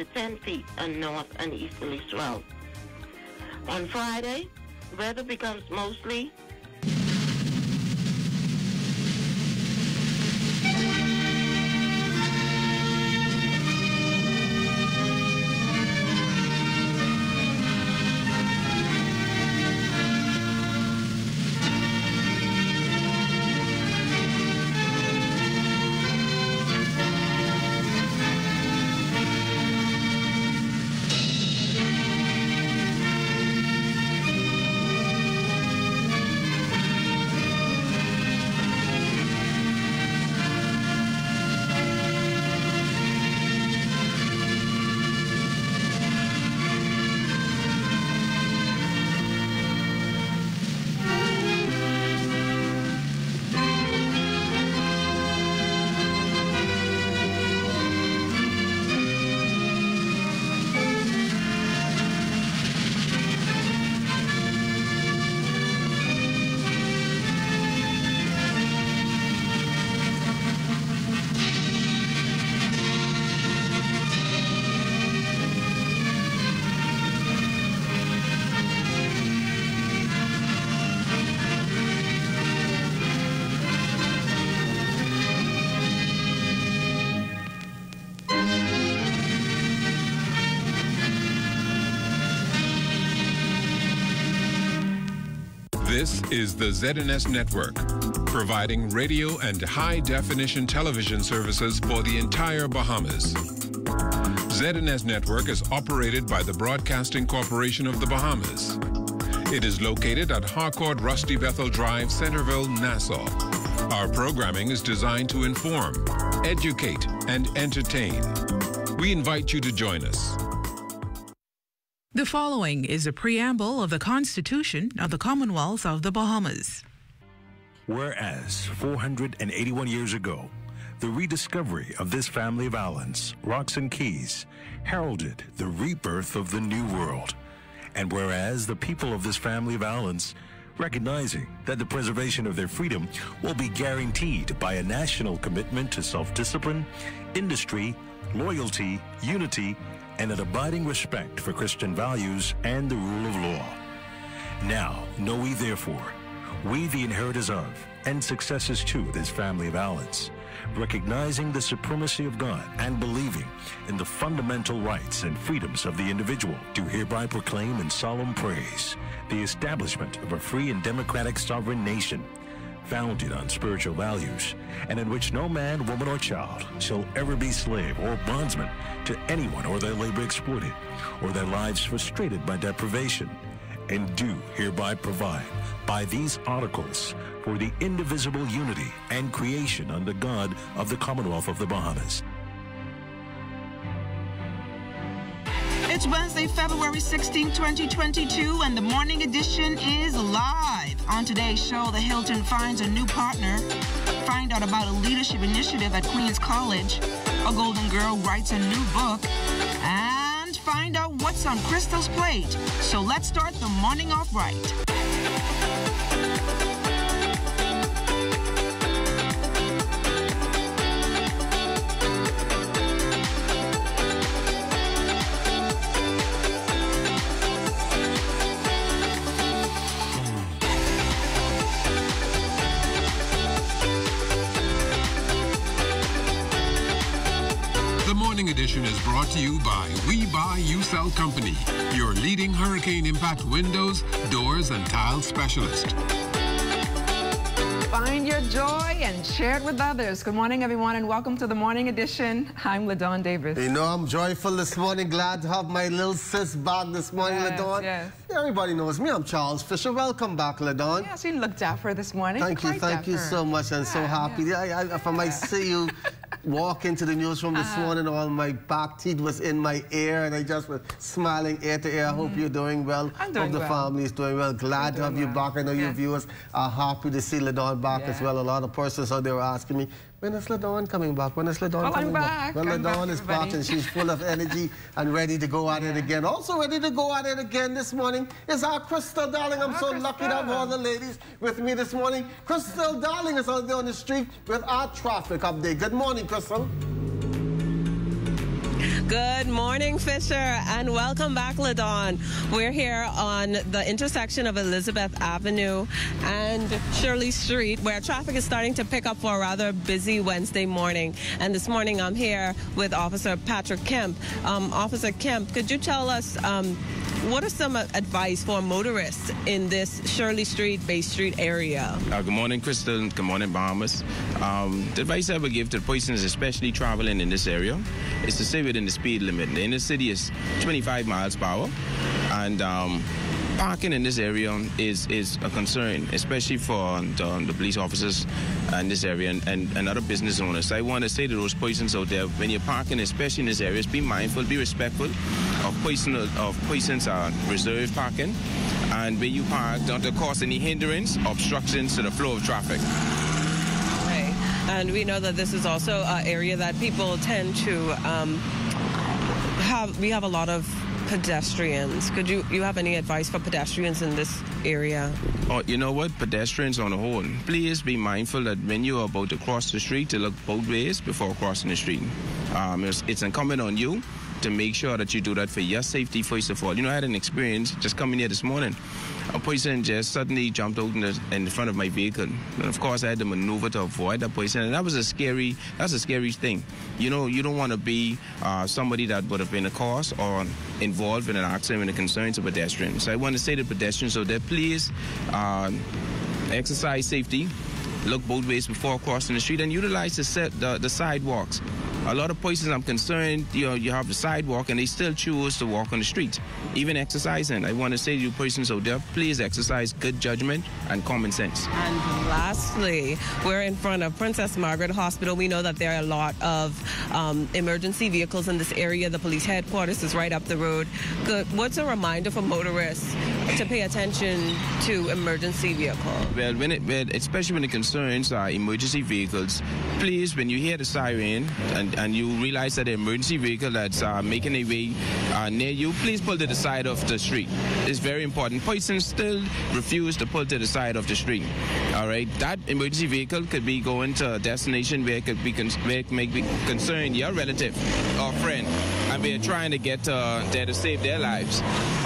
to 10 feet on north and easterly swell. On Friday, weather becomes mostly This is the ZNS Network, providing radio and high definition television services for the entire Bahamas. ZNS Network is operated by the Broadcasting Corporation of the Bahamas. It is located at Harcourt Rusty Bethel Drive, Centerville, Nassau. Our programming is designed to inform, educate, and entertain. We invite you to join us. The following is a preamble of the Constitution of the Commonwealth of the Bahamas. Whereas 481 years ago, the rediscovery of this family of islands, rocks and keys, heralded the rebirth of the New World. And whereas the people of this family of islands, recognizing that the preservation of their freedom will be guaranteed by a national commitment to self discipline, industry, loyalty, unity, and an abiding respect for Christian values and the rule of law. Now, know we therefore, we the inheritors of and successors to this family of islands, recognizing the supremacy of God and believing in the fundamental rights and freedoms of the individual, do hereby proclaim in solemn praise the establishment of a free and democratic sovereign nation founded on spiritual values, and in which no man, woman, or child shall ever be slave or bondsman to anyone or their labor exploited, or their lives frustrated by deprivation, and do hereby provide by these articles for the indivisible unity and creation under God of the Commonwealth of the Bahamas. It's Wednesday, February 16, 2022, and the morning edition is live. On today's show, the Hilton finds a new partner, find out about a leadership initiative at Queens College, a Golden Girl writes a new book, and find out what's on Crystal's plate. So let's start the morning off right. Brought to you by We Buy You Sell Company, your leading hurricane impact windows, doors, and tile specialist. Find your joy and share it with others. Good morning, everyone, and welcome to the morning edition. I'm LaDawn Davis. You know, I'm joyful this morning. Glad to have my little sis back this morning, Yes, LaDawn. yes. Everybody knows me. I'm Charles Fisher. Welcome back, LaDawn. Yes, you look dapper this morning. Thank you, Quite thank you so much. I'm so happy. yeah. I, I, if I might see you walk into the newsroom this Uh-huh. morning, all my back teeth was in my ear, and I just was smiling ear to ear. I hope you're doing well. Mm-hmm. I'm doing hope the well. family is doing well. Glad to doing have you back. I know your viewers are happy to see LaDawn back as well. A lot of persons out there were asking me, when is LaDawn coming back? When is LaDawn Well, I'm coming back. Well, I'm back, LaDawn is back, and she's full of energy and ready to go at it again. Also ready to go at it again this morning is our Crystal Darling. I'm Ah, so lucky to have all the ladies with me this morning. Crystal Darling is out there on the street with our traffic update. Good morning, Crystal. Good morning, Fisher, and welcome back, LaDawn. We're here on the intersection of Elizabeth Avenue and Shirley Street, where traffic is starting to pick up for a rather busy Wednesday morning. And this morning, I'm here with Officer Patrick Kemp. Um, Officer Kemp, could you tell us um, what are some advice for motorists in this Shirley Street, Bay Street area? Uh, good morning, Crystal. Good morning, Bahamas. Um, the advice I would give to the persons, especially traveling in this area, is to stay within the speed limit. In the inner city is 25 miles per hour, and um, parking in this area is is a concern, especially for the, the police officers in this area and, and, and, other business owners. I want to say to those persons out there, when you're parking, especially in this area, be mindful, be respectful of person of persons are reserved parking, and when you park, don't cause any hindrance, obstructions to the flow of traffic. And we know that this is also an area that people tend to um, have. We have a lot of pedestrians. Could you you have any advice for pedestrians in this area? Oh, you know what? Pedestrians on the whole, please be mindful that when you are about to cross the street, to look both ways before crossing the street. Um, it's, it's incumbent on you to make sure that you do that for your safety first of all. You know, I had an experience just coming here this morning a person just suddenly jumped out in, the, in front of my vehicle. And of course, I had to maneuver to avoid that person. And that was a scary, that's a scary thing. You know, you don't want to be uh, somebody that would have been a cause or involved in an accident it concerns a pedestrian. So I want to say to pedestrians so that please uh, exercise safety, look both ways before crossing the street, and utilize the, set, the, the sidewalks. A lot of places I'm concerned, you know, you have the sidewalk and they still choose to walk on the street, even exercising. I want to say to you persons out there, please exercise good judgment and common sense. And lastly, we're in front of Princess Margaret Hospital. We know that there are a lot of um, emergency vehicles in this area. The police headquarters is right up the road. Good. What's a reminder for motorists to pay attention to emergency vehicles? Well, when it, especially when it concerns uh, emergency vehicles, please, when you hear the siren and and, you realize that an emergency vehicle that's uh, making a way uh, near you, please pull to the side of the street. It's very important. Persons still refuse to pull to the side of the street. All right, that emergency vehicle could be going to a destination where it could be where it may be concern your relative or friend, and we're trying to get uh, there to save their lives.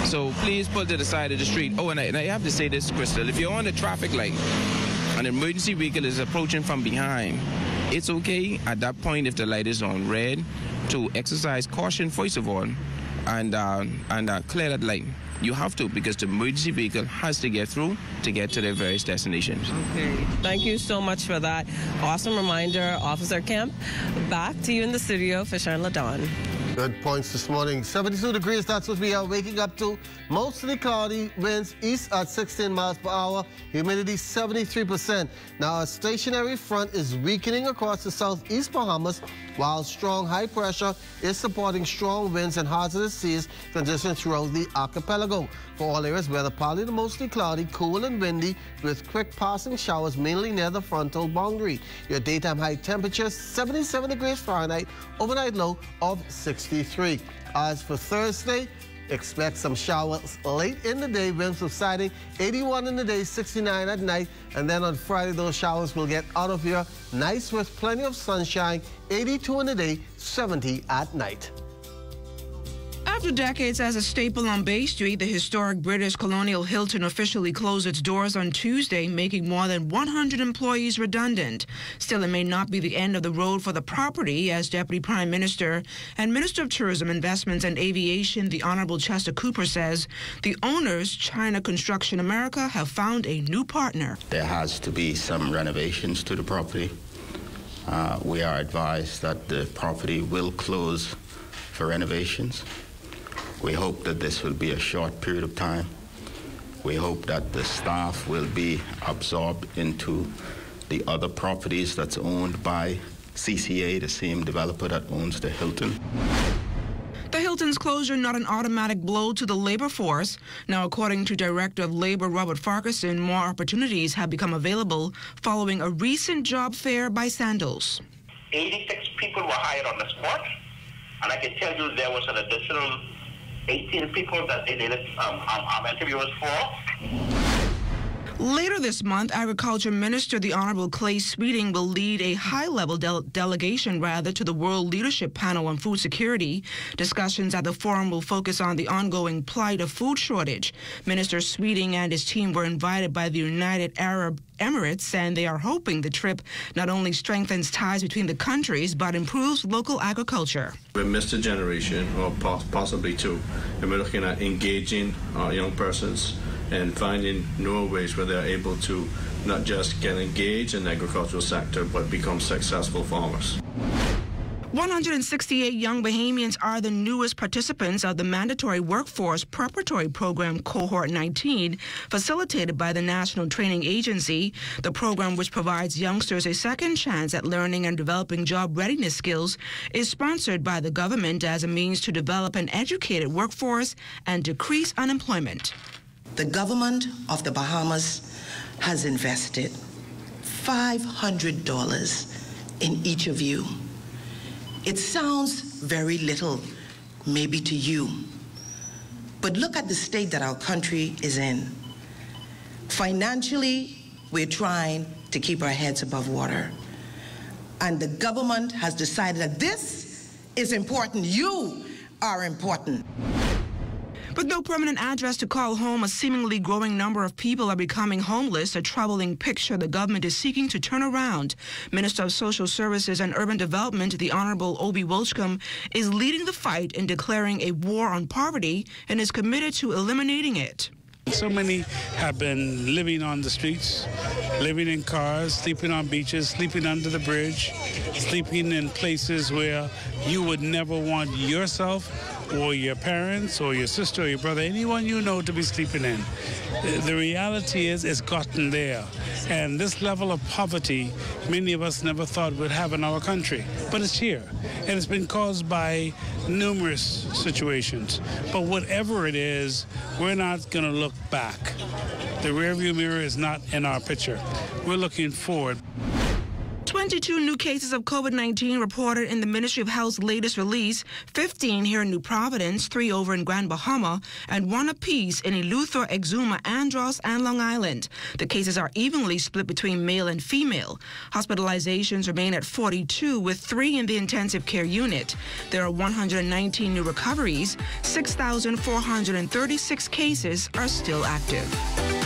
So please pull to the side of the street. Oh, and I, and I have to say this, Crystal. If you're on the traffic light, an emergency vehicle is approaching from behind it's okay at that point if the light is on red to exercise caution first of all and uh, and uh, clear that light. You have to because the emergency vehicle has to get through to get to their various destinations. Okay. Thank you so much for that awesome reminder, Officer Kemp. Back to you in the studio for Sharon LaDawn. Good points this morning. 72 degrees, that's what we are waking up to. Mostly cloudy, winds east at 16 miles per hour, humidity 73%. Now, a stationary front is weakening across the southeast Bahamas, while strong high pressure is supporting strong winds and hazardous seas conditions throughout the archipelago. For all areas, weather partly to mostly cloudy, cool and windy, with quick passing showers mainly near the frontal boundary. Your daytime high temperature 77 degrees Fahrenheit, overnight low of 63. As for Thursday, Expect some showers late in the day, winds subsiding, 81 in the day, 69 at night. And then on Friday, those showers will get out of here. Nice with plenty of sunshine, 82 in the day, 70 at night. After decades as a staple on Bay Street, the historic British colonial Hilton officially closed its doors on Tuesday, making more than 100 employees redundant. Still, it may not be the end of the road for the property, as Deputy Prime Minister and Minister of Tourism, Investments and Aviation, the Honorable Chester Cooper, says the owners, China Construction America, have found a new partner. There has to be some renovations to the property. Uh, we are advised that the property will close for renovations. We hope that this will be a short period of time. We hope that the staff will be absorbed into the other properties that's owned by CCA, the same developer that owns the Hilton. The Hilton's closure not an automatic blow to the labor force. Now, according to Director of Labor Robert Farquharson, more opportunities have become available following a recent job fair by Sandals. 86 people were hired on the spot, and I can tell you there was an additional 18 people that they did um, um, um, interviews for. Later this month, Agriculture Minister the Honorable Clay Sweeting will lead a high-level de- delegation rather to the World Leadership Panel on Food Security. Discussions at the forum will focus on the ongoing plight of food shortage. Minister Sweeting and his team were invited by the United Arab Emirates, and they are hoping the trip not only strengthens ties between the countries but improves local agriculture. We missed a generation, or possibly two, and we're looking at engaging our young persons and finding newer ways where they're able to not just get engaged in the agricultural sector but become successful farmers. 168 young Bahamians are the newest participants of the Mandatory Workforce Preparatory Program Cohort 19, facilitated by the National Training Agency. The program, which provides youngsters a second chance at learning and developing job readiness skills, is sponsored by the government as a means to develop an educated workforce and decrease unemployment. The government of the Bahamas has invested $500 in each of you. It sounds very little, maybe to you, but look at the state that our country is in. Financially, we're trying to keep our heads above water. And the government has decided that this is important. You are important. With no permanent address to call home, a seemingly growing number of people are becoming homeless, a troubling picture the government is seeking to turn around. Minister of Social Services and Urban Development, the Honorable Obie Wilchcombe, is leading the fight in declaring a war on poverty and is committed to eliminating it. So many have been living on the streets, living in cars, sleeping on beaches, sleeping under the bridge, sleeping in places where you would never want yourself or your parents or your sister or your brother, anyone you know to be sleeping in. The reality is it's gotten there. And this level of poverty, many of us never thought we'd have in our country. But it's here. And it's been caused by numerous situations. But whatever it is, we're not going to look back. The rearview mirror is not in our picture. We're looking forward. 22 new cases of COVID 19 reported in the Ministry of Health's latest release 15 here in New Providence, three over in Grand Bahama, and one apiece in Eleuthera, Exuma, Andros, and Long Island. The cases are evenly split between male and female. Hospitalizations remain at 42, with three in the intensive care unit. There are 119 new recoveries, 6,436 cases are still active.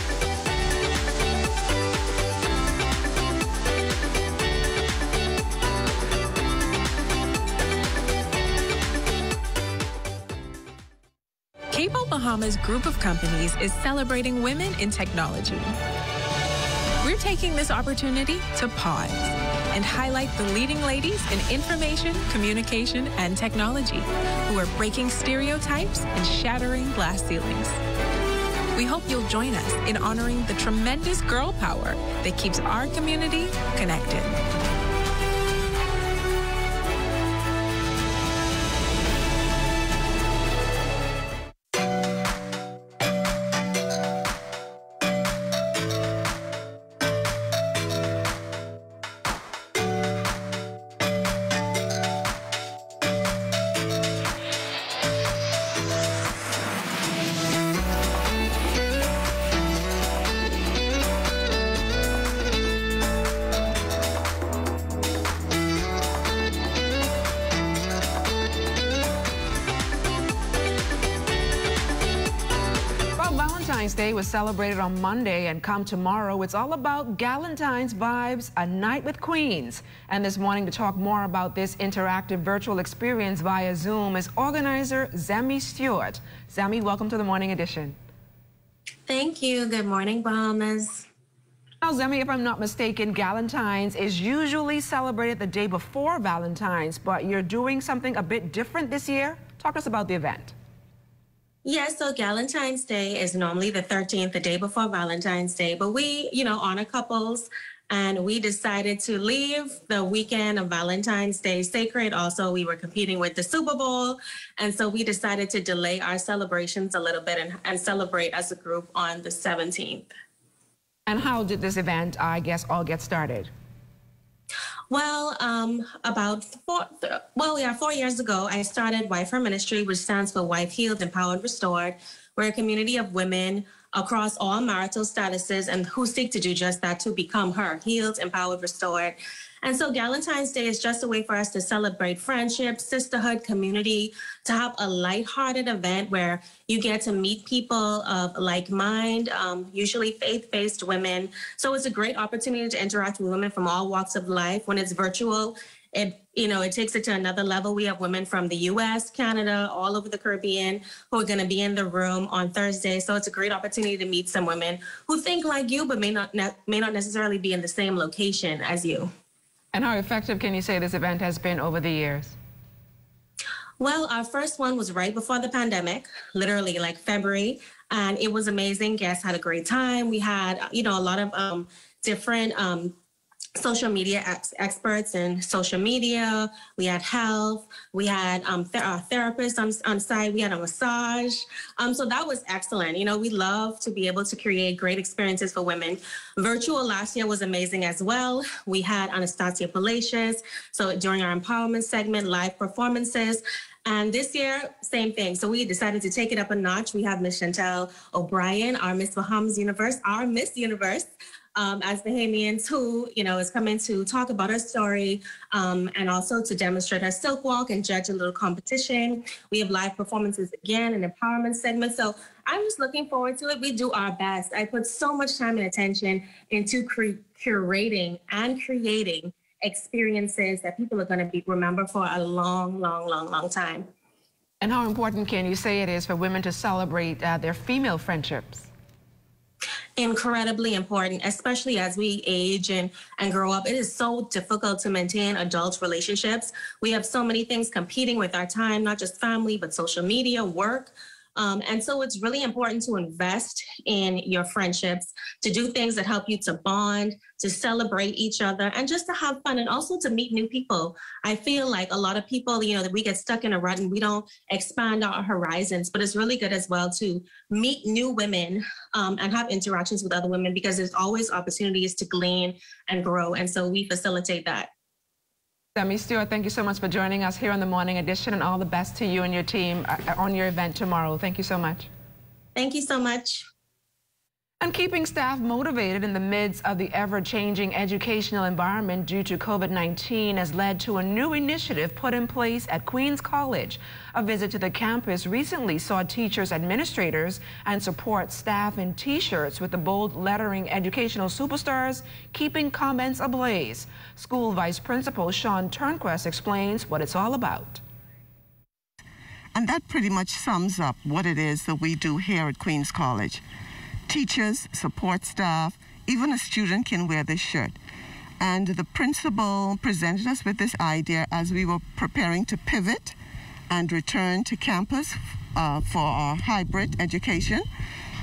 Cable Bahamas group of companies is celebrating women in technology. We're taking this opportunity to pause and highlight the leading ladies in information, communication, and technology who are breaking stereotypes and shattering glass ceilings. We hope you'll join us in honoring the tremendous girl power that keeps our community connected. Celebrated on Monday and come tomorrow, it's all about Galentine's vibes, a night with queens. And this morning to talk more about this interactive virtual experience via Zoom is organizer Zemi Stewart. Zemi, welcome to the morning edition. Thank you. Good morning, Bahamas. Now, Zemi, if I'm not mistaken, Galentine's is usually celebrated the day before Valentine's, but you're doing something a bit different this year. Talk to us about the event. Yes, so Valentine's Day is normally the 13th, the day before Valentine's Day, but we, you know, honor couples and we decided to leave the weekend of Valentine's Day sacred. Also, we were competing with the Super Bowl. And so we decided to delay our celebrations a little bit and, and celebrate as a group on the 17th. And how did this event, I guess, all get started? Well, um, about four, well, yeah, four years ago, I started Wife Her Ministry, which stands for Wife Healed, Empowered, Restored. We're a community of women across all marital statuses and who seek to do just that to become her, healed, empowered, restored. And so Galentine's Day is just a way for us to celebrate friendship, sisterhood, community, to have a lighthearted event where you get to meet people of like mind, um, usually faith-based women. So it's a great opportunity to interact with women from all walks of life. When it's virtual, it you know it takes it to another level we have women from the us canada all over the caribbean who are going to be in the room on thursday so it's a great opportunity to meet some women who think like you but may not ne- may not necessarily be in the same location as you and how effective can you say this event has been over the years? Well, our first one was right before the pandemic, literally like February, and it was amazing. Guests had a great time. We had, you know, a lot of um, different um, social media ex- experts in social media. We had health. We had um, th- uh, therapists on, on site. We had a massage. Um, so that was excellent. You know, we love to be able to create great experiences for women. Virtual last year was amazing as well. We had Anastasia Palacios. So during our empowerment segment, live performances. And this year, same thing. So we decided to take it up a notch. We have Miss Chantel O'Brien, our Miss Bahamas Universe, our Miss Universe um, as Bahamians who, you know, is coming to talk about her story um, and also to demonstrate her silk walk and judge a little competition. We have live performances again, an empowerment segment. So I'm just looking forward to it. We do our best. I put so much time and attention into curating and creating experiences that people are going to be remember for a long, long, long, long time. And how important can you say it is for women to celebrate uh, their female friendships? Incredibly important, especially as we age and, and grow up. It is so difficult to maintain adult relationships. We have so many things competing with our time, not just family, but social media, work. Um, and so it's really important to invest in your friendships, to do things that help you to bond, to celebrate each other, and just to have fun and also to meet new people. I feel like a lot of people, you know, that we get stuck in a rut and we don't expand our horizons, but it's really good as well to meet new women um, and have interactions with other women because there's always opportunities to glean and grow. And so we facilitate that. Zemi Stewart, thank you so much for joining us here on the Morning Edition and all the best to you and your team uh, on your event tomorrow. Thank you so much. Thank you so much. And keeping staff motivated in the midst of the ever-changing educational environment due to COVID-19 has led to a new initiative put in place at Queens College. A visit to the campus recently saw teachers, administrators, and support staff in T-shirts with the bold lettering Educational Superstars, keeping Comets ablaze. School Vice Principal Sean Turnquest explains what it's all about. And that pretty much sums up what it is that we do here at Queens College teachers, support staff, even a student can wear this shirt. And the principal presented us with this idea as we were preparing to pivot and return to campus uh, for our hybrid education.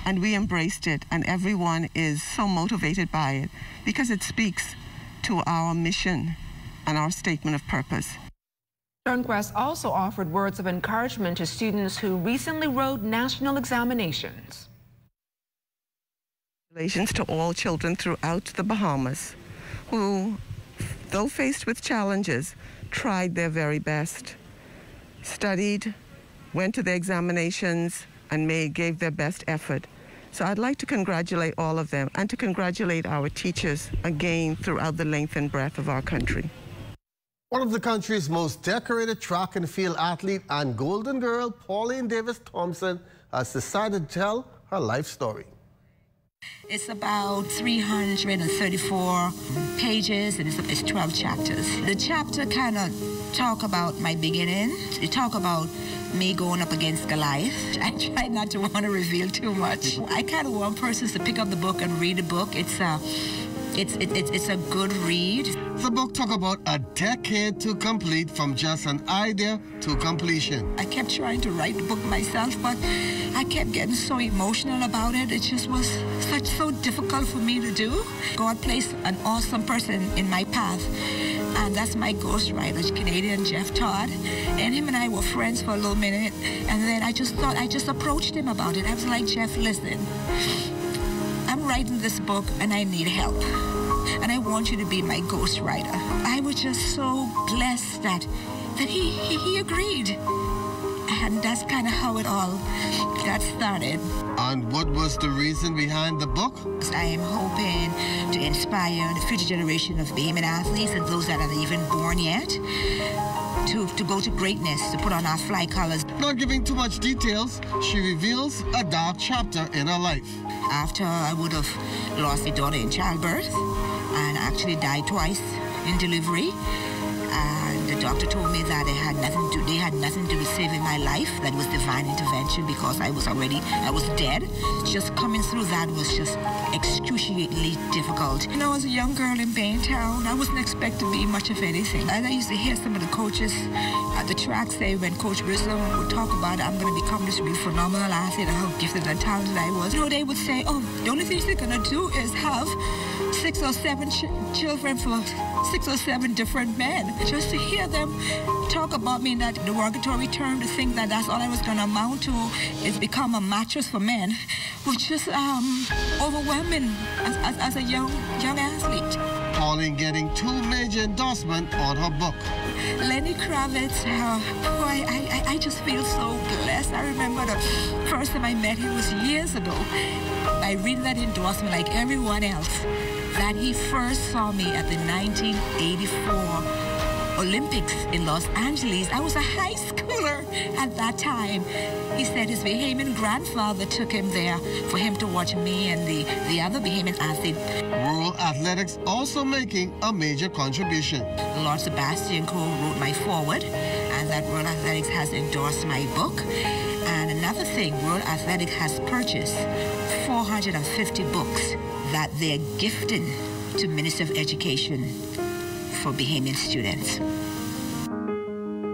And we embraced it, and everyone is so motivated by it because it speaks to our mission and our statement of purpose. Turnquest also offered words of encouragement to students who recently wrote national examinations. Congratulations to all children throughout the Bahamas who, though faced with challenges, tried their very best, studied, went to their examinations, and made, gave their best effort. So I'd like to congratulate all of them and to congratulate our teachers again throughout the length and breadth of our country. One of the country's most decorated track and field athlete and Golden Girl, Pauline Davis Thompson, has decided to tell her life story. It's about 334 pages and it's, it's 12 chapters. The chapter kind of talk about my beginning. It talk about me going up against Goliath. I try not to want to reveal too much. I kind of want persons to pick up the book and read the book. It's a uh, it's, it, it, it's a good read. The book talk about a decade to complete from just an idea to completion. I kept trying to write the book myself, but I kept getting so emotional about it. It just was such so difficult for me to do. God placed an awesome person in my path and that's my ghostwriter, Canadian Jeff Todd. And him and I were friends for a little minute, and then I just thought I just approached him about it. I was like, Jeff, listen, I'm writing this book and I need help. And I want you to be my ghostwriter. I was just so blessed that, that he, he, he agreed. And that's kind of how it all got started. And what was the reason behind the book? I am hoping to inspire the future generation of Bahamian athletes and those that aren't even born yet to, to go to greatness, to put on our fly colors. Not giving too much details, she reveals a dark chapter in her life. After I would have lost a daughter in childbirth and actually died twice in delivery, doctor told me that it had nothing to they had nothing to with saving my life. That was divine intervention because I was already I was dead. Just coming through that was just excruciatingly difficult. When I was a young girl in Baintown, I wasn't expected to be much of anything. And I used to hear some of the coaches at the track say when Coach Brisbane would talk about I'm going to become this really phenomenal athlete how gifted and talented I was. You know, they would say, oh, the only thing they're going to do is have six or seven ch- children for six or seven different men. Just to hear them talk about me in that derogatory term, to think that that's all I was going to amount to is become a mattress for men, was just um, overwhelming as, as, as, a young young athlete. Pauline getting two major endorsements on her book. Lenny Kravitz, uh, boy, I, I, I just feel so blessed. I remember the first time I met him was years ago. I read that endorsement like everyone else that he first saw me at the 1984 Olympics in Los Angeles. I was a high schooler at that time. He said his Bahamian grandfather took him there for him to watch me and the, the other Bahamian athletes. World Athletics also making a major contribution. Lord Sebastian Coe wrote my foreword, and that World Athletics has endorsed my book. And another thing, World Athletics has purchased 450 books that they're gifting to Minister of Education for Bahamian students.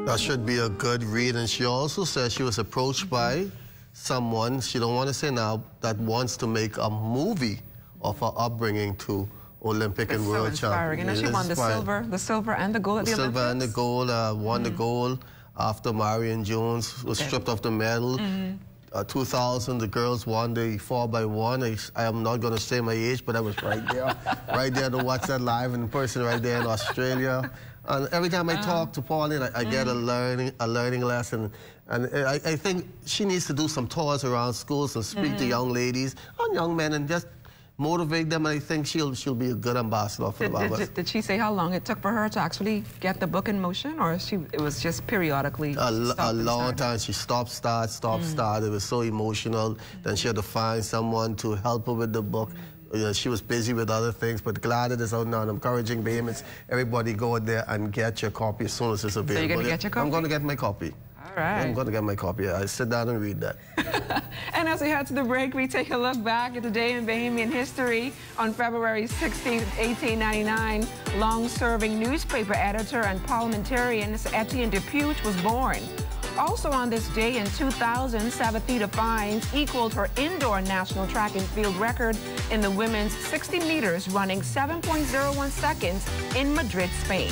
That should be a good read. And she also said she was approached by someone, she don't want to say now, that wants to make a movie of her upbringing to Olympic it's and so world inspiring. champion. And she won the silver, the silver and the gold at the, the silver Olympics. and the gold, uh, won mm. the gold after Marion Jones was stripped of the medal. Mm. Uh, 2000, the girls won the 4 by one I, I am not going to say my age, but I was right there. right there to watch that live in person right there in Australia. And every time I talk to Pauline, I, I mm. get a learning, a learning lesson. And I, I, think she needs to do some tours around schools and speak mm. to young ladies and young men and just motivate them. And I think she'll she'll be a good ambassador for did, the. Did, did, she say how long it took for her to actually get the book in motion, or she it was just periodically? A, a long time. She stopped, start, stop, mm. start. It was so emotional. Then she had to find someone to help her with the book. You know, she was busy with other things, but glad it is out now. I'm encouraging Bahamians, everybody go out there and get your copy as soon as it's available. So you're going to get your copy? I'm going to get my copy. All right. I'm going to get my copy. I sit down and read that. and as we head to the break, we take a look back at the day in Bahamian history. On February 16, 1899, long-serving newspaper editor and parliamentarian Etienne Dupuis was born. Also on this day in 2000, Sevatheda Fynes equaled her indoor national track and field record in the women's 60 meters, running 7.01 seconds in Madrid, Spain.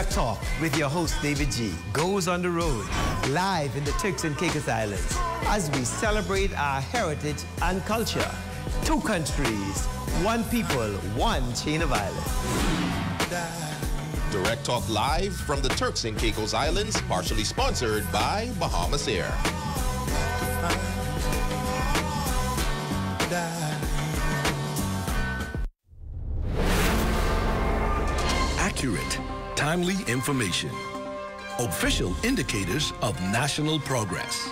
Direct Talk with your host David G goes on the road live in the Turks and Caicos Islands as we celebrate our heritage and culture. Two countries, one people, one chain of islands. Direct Talk live from the Turks and Caicos Islands, partially sponsored by Bahamasair. Accurate timely information, official indicators of national progress,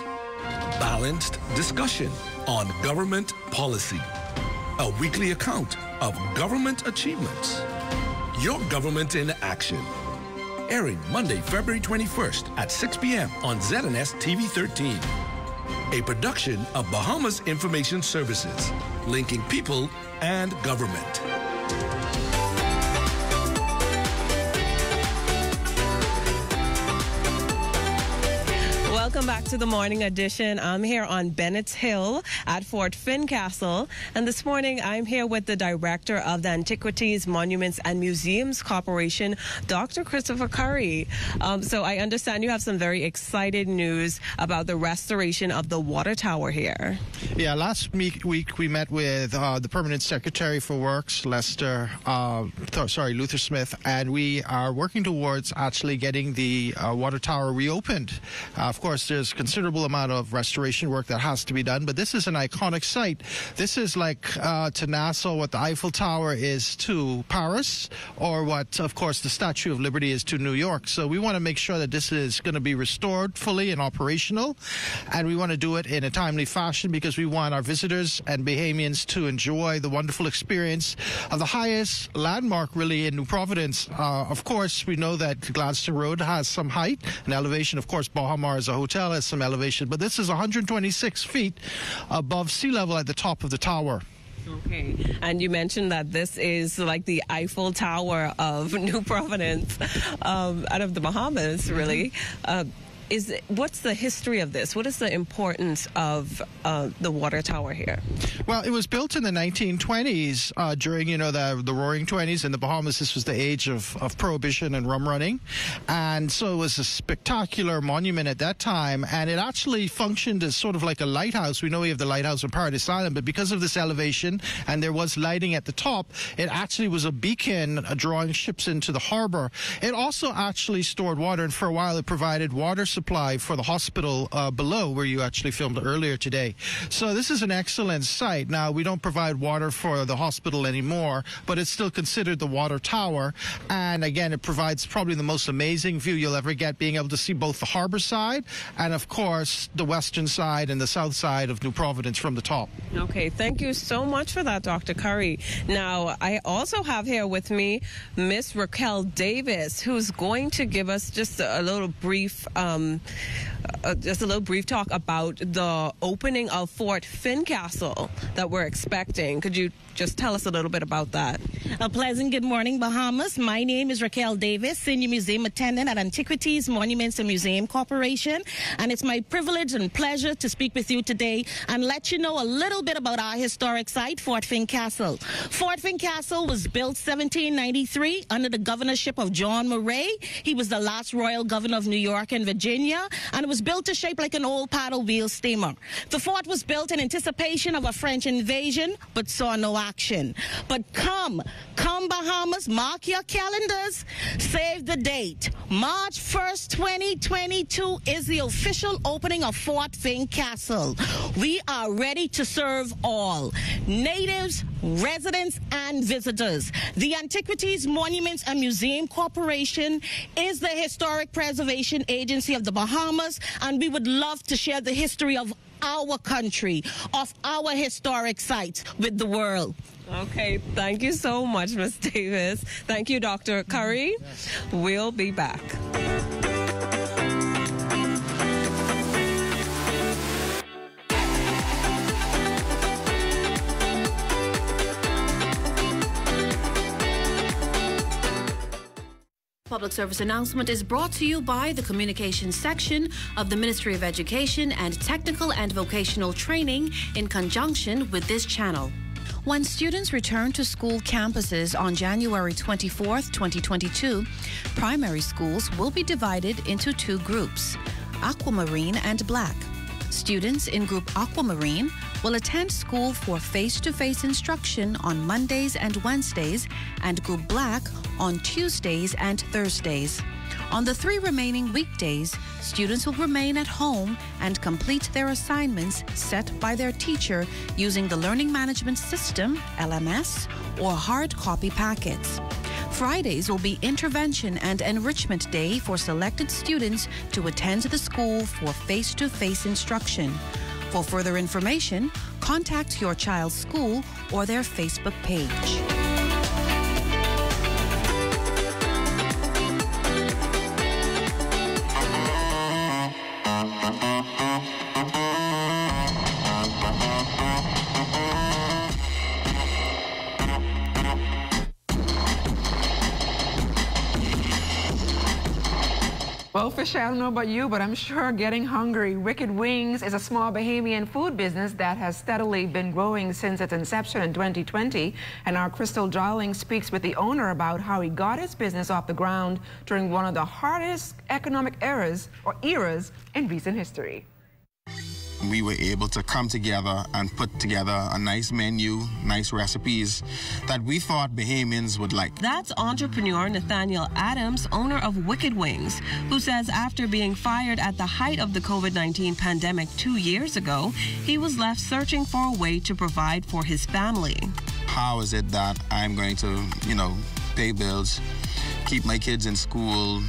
balanced discussion on government policy, a weekly account of government achievements, your government in action. Airing Monday, February 21st at 6 p.m. on ZNS TV 13. A production of Bahamas Information Services, linking people and government. Welcome back to the morning edition. I'm here on Bennett's Hill at Fort Fincastle. And this morning I'm here with the director of the Antiquities, Monuments, and Museums Corporation, Dr. Christopher Curry. Um, so I understand you have some very excited news about the restoration of the water tower here. Yeah, last week, week we met with uh, the Permanent Secretary for Works, Lester, uh, sorry, Luther Smith, and we are working towards actually getting the uh, water tower reopened. Uh, of course, there's considerable amount of restoration work that has to be done, but this is an iconic site. This is like uh, to Nassau what the Eiffel Tower is to Paris, or what, of course, the Statue of Liberty is to New York. So we want to make sure that this is going to be restored fully and operational, and we want to do it in a timely fashion because we want our visitors and Bahamians to enjoy the wonderful experience of the highest landmark, really, in New Providence. Uh, of course, we know that Gladstone Road has some height and elevation. Of course, Baha Mar as a hotel has some elevation, but this is 126 feet above sea level at the top of the tower. Okay. And you mentioned that this is like the Eiffel Tower of New Providence, um, out of the Bahamas, really. Uh, is what's the history of this? What is the importance of uh, the water tower here? Well, it was built in the 1920s uh, during, you know, the the Roaring Twenties in the Bahamas. This was the age of, of prohibition and rum running, and so it was a spectacular monument at that time. And it actually functioned as sort of like a lighthouse. We know we have the lighthouse on Paradise Island, but because of this elevation and there was lighting at the top, it actually was a beacon uh, drawing ships into the harbor. It also actually stored water, and for a while it provided water supply for the hospital uh, below where you actually filmed earlier today. So this is an excellent site. Now we don't provide water for the hospital anymore, but it's still considered the water tower. And again, it provides probably the most amazing view you'll ever get, being able to see both the harbor side and, of course, the western side and the south side of New Providence from the top. Okay, thank you so much for that, Dr. Curry. Now, I also have here with me Miss Raquel Davis, who's going to give us just a, a little brief. Um, uh, just a little brief talk about the opening of Fort Fincastle that we're expecting. Could you just tell us a little bit about that? A pleasant good morning, Bahamas. My name is Raquel Davis, Senior Museum Attendant at Antiquities, Monuments and Museum Corporation. And it's my privilege and pleasure to speak with you today and let you know a little bit about our historic site, Fort Fincastle. Fort Fincastle was built 1793 under the governorship of John Murray. He was the last royal governor of New York and Virginia, and it was built to shape like an old paddle wheel steamer. The fort was built in anticipation of a French invasion, but saw no action. But come, come Bahamas, mark your calendars, save the date. March 1st, 2022 is the official opening of Fort Fincastle. We are ready to serve all natives, residents, and visitors. The Antiquities, Monuments, and Museum Corporation is the historic preservation agency of the Bahamas, and we would love to share the history of our country, of our historic sites with the world. Okay, thank you so much, Ms. Davis. Thank you, Dr. Curry. We'll be back. Public service announcement is brought to you by the Communications section of the Ministry of Education and Technical and Vocational Training in conjunction with this channel. When students return to school campuses on January 24, 2022, primary schools will be divided into two groups Aquamarine and Black. Students in Group Aquamarine will attend school for face to face instruction on Mondays and Wednesdays, and Group Black on Tuesdays and Thursdays. On the three remaining weekdays, students will remain at home and complete their assignments set by their teacher using the Learning Management System, LMS, or hard copy packets. Fridays will be intervention and enrichment day for selected students to attend the school for face to face instruction. For further information, contact your child's school or their Facebook page. Fisher, I don't know about you, but I'm sure getting hungry. Wicked Wings is a small Bahamian food business that has steadily been growing since its inception in 2020. And our Crystal Darling speaks with the owner about how he got his business off the ground during one of the hardest economic eras or eras in recent history we were able to come together and put together a nice menu, nice recipes that we thought Bahamians would like. That's entrepreneur Nathaniel Adams, owner of Wicked Wings, who says after being fired at the height of the COVID 19 pandemic two years ago, he was left searching for a way to provide for his family. How is it that I'm going to, you know, pay bills, keep my kids in school,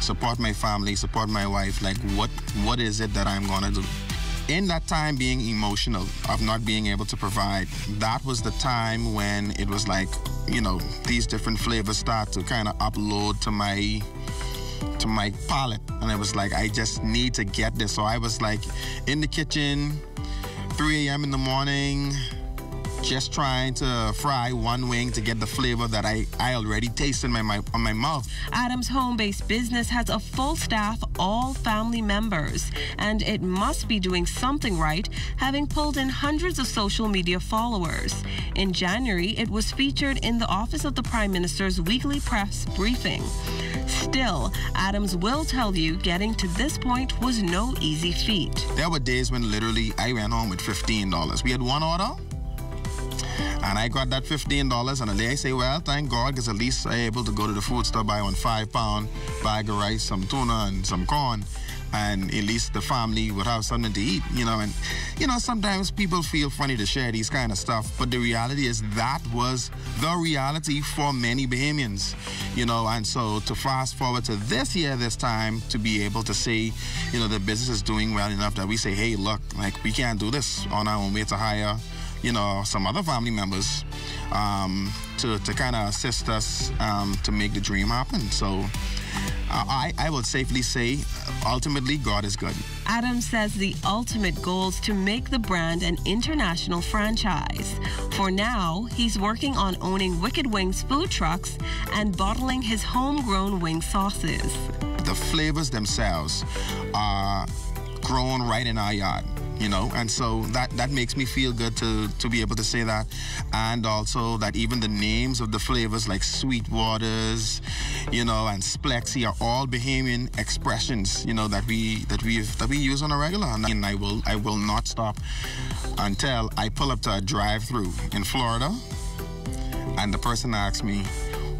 support my family, support my wife? Like, what what is it that I'm going to do? In that time being emotional of not being able to provide that was the time when it was like you know these different flavors start to kind of upload to my to my palate. And it was like i just need to get this. So i was like in the kitchen 3 a.m in the morning just trying to fry one wing to get the flavor that I, I already taste in my, my, on my mouth. Adam's home-based business has a full staff, all family members, and it must be doing something right, having pulled in hundreds of social media followers. In January, it was featured in the Office of the Prime Minister's weekly press briefing. Still, Adams will tell you getting to this point was no easy feat. There were days when literally I went home with $15. We had one order, and I got that $15 and day I say, well, thank God, because at least I able to go to the food store, buy one five pound bag of rice, some tuna and some corn. And at least the family would have something to eat, you know. And, you know, sometimes people feel funny to share these kind of stuff, but the reality is that was the reality for many Bahamians, you know. And so to fast forward to this year, this time, to be able to say, you know, the business is doing well enough that we say, hey, look, like we can't do this on our own. Have to hire you know, some other family members um, to, to kind of assist us um, to make the dream happen. So I, I would safely say, ultimately, God is good. Adam says the ultimate goal is to make the brand an international franchise. For now, he's working on owning Wicked Wings food trucks and bottling his homegrown wing sauces. The flavors themselves are grown right in our yard you know and so that that makes me feel good to to be able to say that. And also that even the names of the flavors like sweet waters you know and splexy are all bahamian expressions you know that we that we that we use on a regular. And i will i will not stop until i pull up to a drive-through in florida. And the person asks me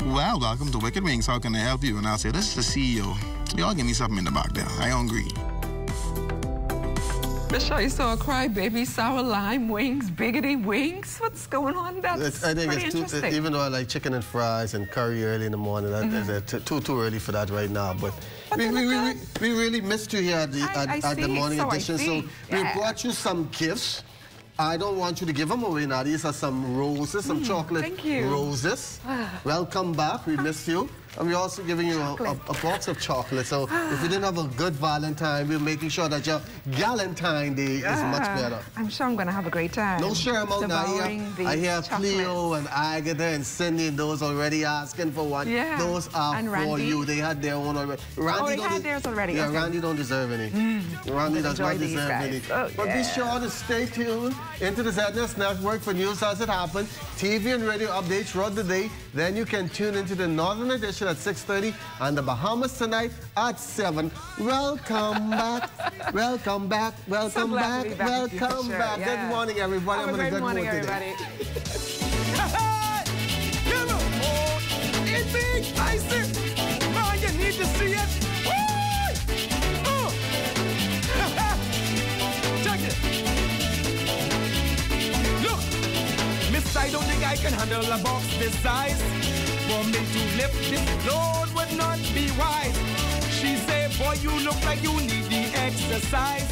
well welcome to wicked wings. How can i help you? And i'll say this is the ceo y'all give me something in the back there. I hungry Michelle, you saw a crybaby, sour lime wings, biggity wings. What's going on? That's it's, I think it's too, even though I like chicken and fries and curry early in the morning, that mm -hmm. is too too early for that right now. But, but we, we, we, we, really missed you here at the, I, at, I at the morning so edition. So yeah. we brought you some gifts. I don't want you to give them away now. These are some roses, some mm, chocolate roses. Welcome back. We missed you. And we're also giving you a, a, a, box of chocolate. So if you didn't have a good Valentine, we're making sure that your Galentine Day is much better. I'm sure I'm going to have a great time. No share out now. I hear, I Cleo and Agatha and Cindy, those already asking for one. Yeah. Those are and for you. They had their own already. Randy oh, they had theirs already. Yeah, okay. Randy don't deserve any. Mm. Randy does not deserve any. Oh, but yeah. be sure to stay tuned into the ZNS Network for news as it happens, TV and radio updates throughout the day. Then you can tune into the Northern Edition at 6.30 and the Bahamas tonight at 7. Welcome back. welcome back. Welcome so back. back. Welcome sure. back. Yeah. Good morning, everybody. Have I'm a great morning, everybody. Man, you need to see it. Miss, I don't think I can handle a box this size. To lift would not be wise. She said, boy, you look like you need the exercise.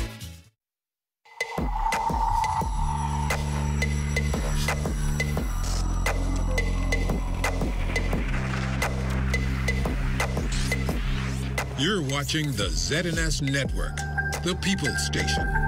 You're watching the ZNS Network, the People's Station.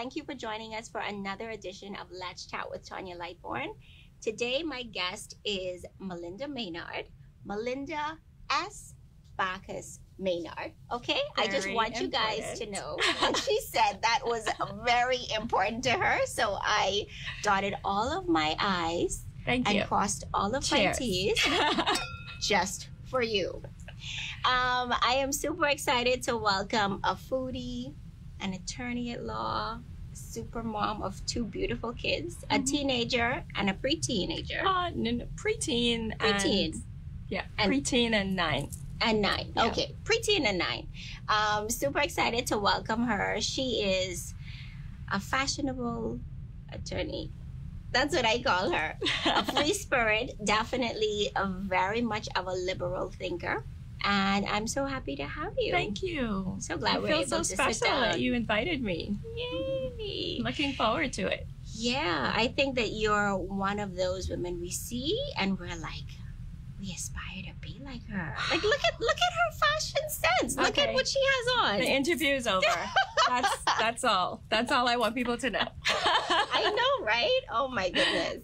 Thank you for joining us for another edition of Let's Chat with Tanya Lightborn. Today, my guest is Melinda Maynard. Melinda S. Bacchus Maynard. Okay, I just Very want you guys to know that she said that was very important to her. So I dotted all of my I's Thank and you. crossed all of Cheers. my T's just for you. Um, I am super excited to welcome a foodie, an attorney at law, super mom of two beautiful kids, a teenager and a pre-teenager. Uh, no, no, preteen. Preteen. And, yeah, And- preteen and nine. and nine. Yeah. Okay, preteen and nine. Um, super excited to welcome her. She is a fashionable attorney. That's what I call her. A free spirit, definitely a very much of a liberal thinker. And I'm so happy to have you. Thank you. So glad I we're feel able so special that you invited me. Yay! Looking forward to it. Yeah, I think that you're one of those women we see and we're like, we aspire to be like her. Like look at look at her fashion sense. Look at what she has on. The interview is over. that's that's all. That's all I want people to know. I know, right? Oh my goodness.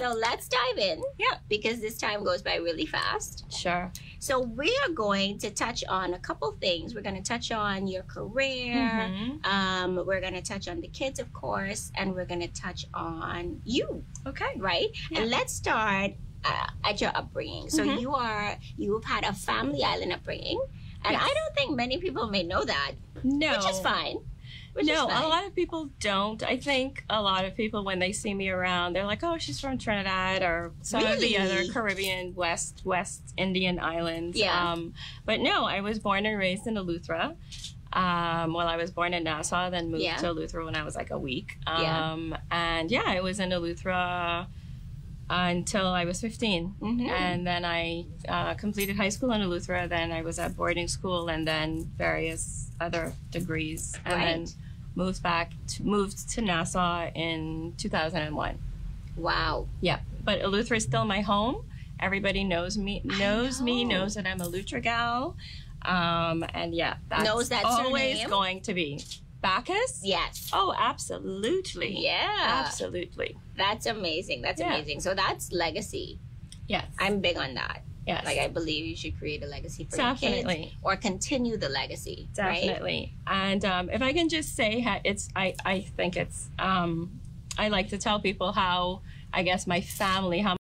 So let's dive in. Yeah. Because this time goes by really fast. Sure. So we are going to touch on a couple things. We're going to touch on your career. Mhm. Um, we're going to touch on the kids, of course, and we're going to touch on you. Okay. Right. And let's start uh, at your upbringing. So Mhm. you are you've had a family island upbringing, and Yes. I don't think many people may know that. No. Which is fine. Which no, is fine. a lot of people don't. I think a lot of people, when they see me around, they're like, "Oh, she's from Trinidad or some of the other Caribbean, West West Indian islands." Yeah. Um, but no, I was born and raised in Eleuthera. Um, well, I was born in Nassau, then moved Yeah. to Eleuthera when I was like a week. Yeah. Um, and yeah, I was in Eleuthera until I was 15. Mhm. And then I uh, completed high school in Eleuthera. Then I was at boarding school and then various other degrees. And then moved back, to, moved to Nassau in 2001. Wow. Yeah. But Eleuthera is still my home. Everybody knows me, knows me, knows that I'm a Eleuthera gal. Um, and yeah, that's Knows that always going to be. Bacchus? Yes. Oh, absolutely. Yeah. Absolutely. That's amazing. That's Yeah. amazing. So that's legacy. Yes. I'm big on that. Yes. Like I believe you should create a legacy for your kids Definitely. or continue the legacy. right? Definitely. And um, if I can just say, it's I I think it's um, I like to tell people how I guess my family how